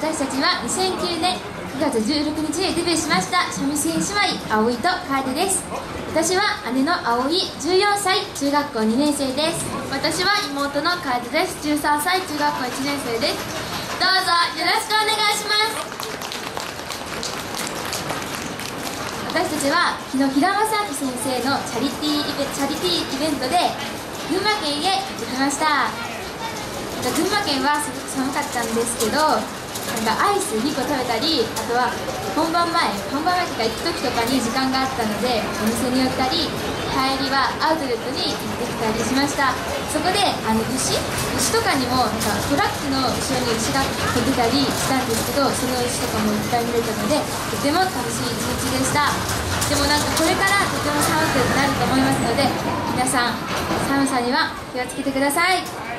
私たちは二千九年九月16日にデビューしました三味線姉妹葵と楓です。私は姉の葵14歳中学校2年生です。私は妹の楓です。13歳中学校1年生です。どうぞよろしくお願いします。私たちは昨日平正明先生のチャリティーイベチャリティーイベントで群馬県へ行ってきました。群馬県はすごく寒かったんですけどなんかアイス2個食べたりあとは本番前本番前とか行く時とかに時間があったのでお店に寄ったり帰りはアウトレットに行ってきたりしました。そこであの牛？牛とかにもなんかトラックの後ろに牛が飛んでたりしたんですけどその牛とかもいっぱい見れたのでとても楽しい一日でした。でもなんかこれからとても寒くなると思いますので皆さん寒さには気をつけてください。